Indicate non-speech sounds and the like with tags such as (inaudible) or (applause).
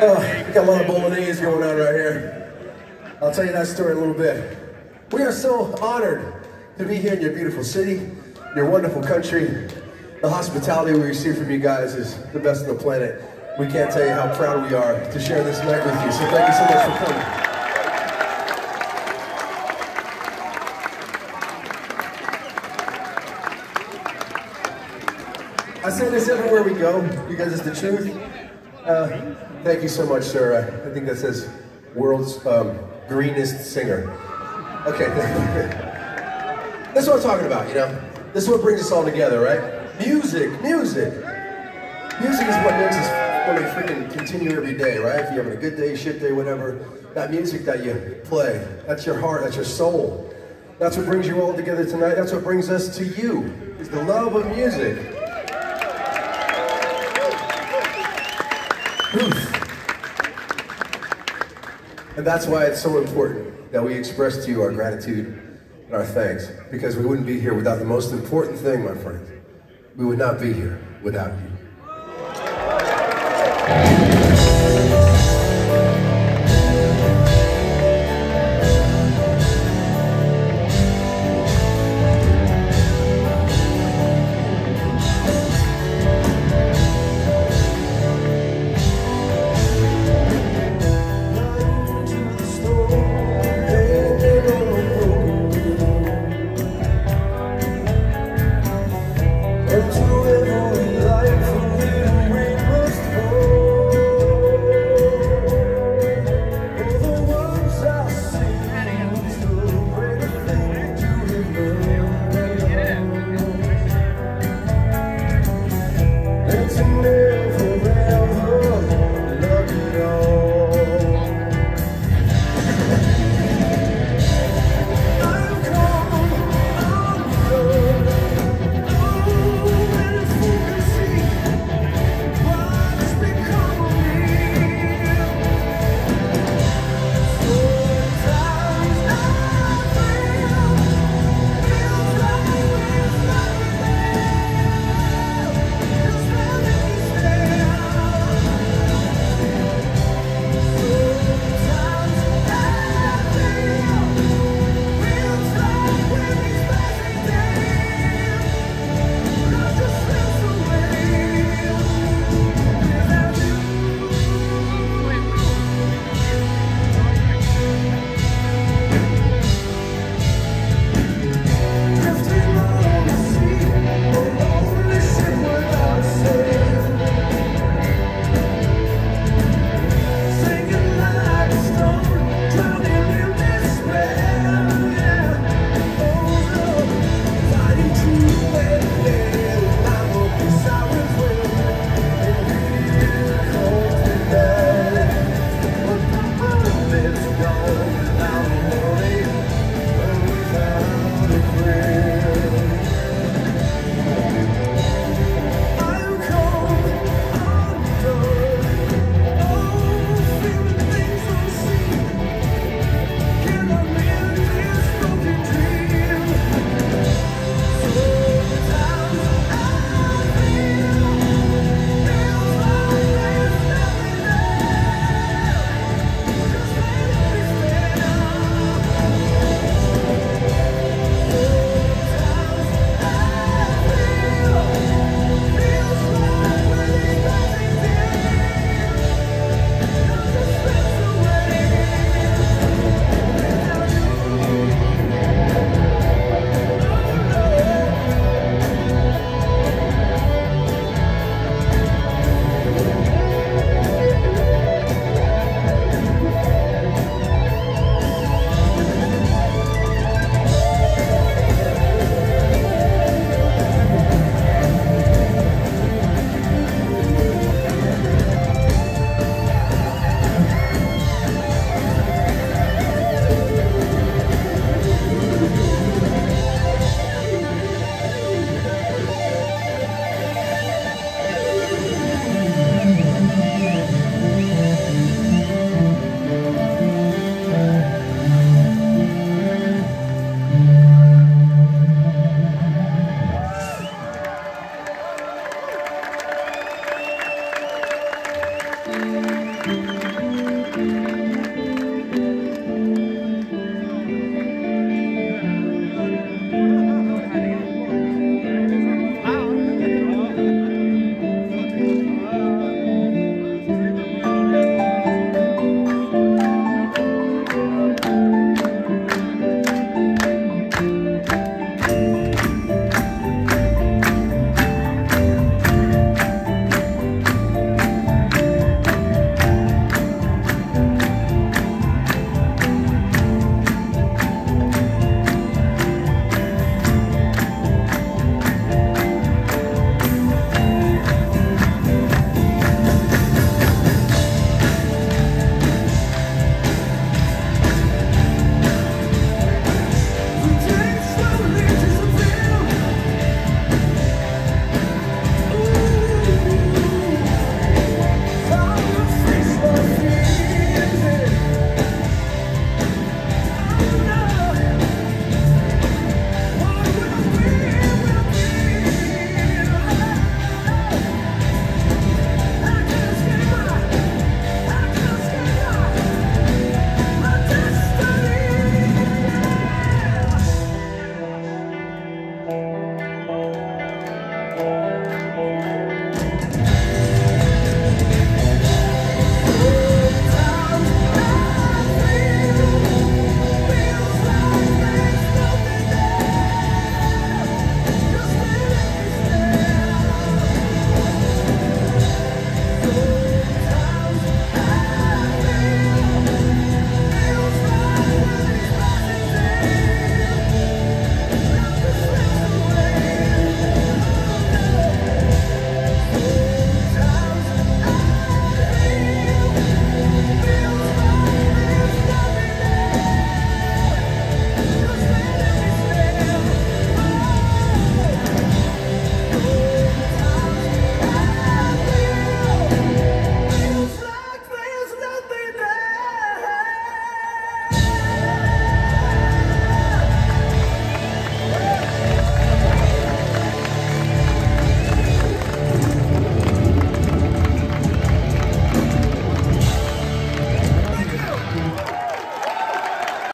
Oh, got a lot of bolognese going on right here. I'll tell you that story in a little bit. We are so honored to be here in your beautiful city, your wonderful country. The hospitality we receive from you guys is the best on the planet. We can't tell you how proud we are to share this night with you. So thank you so much for coming. I say this everywhere we go because it's the truth. Uh, thank you so much, sir. I, I think that says world's um, greenest singer. Okay, (laughs) that's what I'm talking about, you know? This is what brings us all together, right? Music, music. Music is what makes us want to freaking continue every day, right? If you're having a good day, shit day, whatever, that music that you play, that's your heart, that's your soul. That's what brings you all together tonight. That's what brings us to you, is the love of music. And that's why it's so important that we express to you our gratitude and our thanks, because we wouldn't be here without the most important thing, my friends. We would not be here without you.